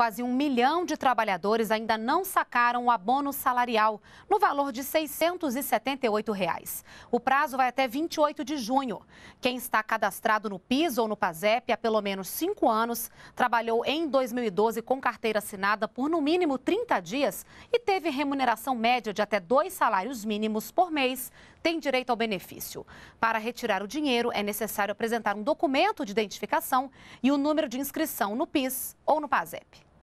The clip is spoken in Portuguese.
quase um milhão de trabalhadores ainda não sacaram o abono salarial, no valor de 678 reais. O prazo vai até 28 de junho. Quem está cadastrado no PIS ou no PASEP há pelo menos cinco anos, trabalhou em 2012 com carteira assinada por no mínimo 30 dias e teve remuneração média de até dois salários mínimos por mês, tem direito ao benefício. Para retirar o dinheiro, é necessário apresentar um documento de identificação e o número de inscrição no PIS ou no PASEP.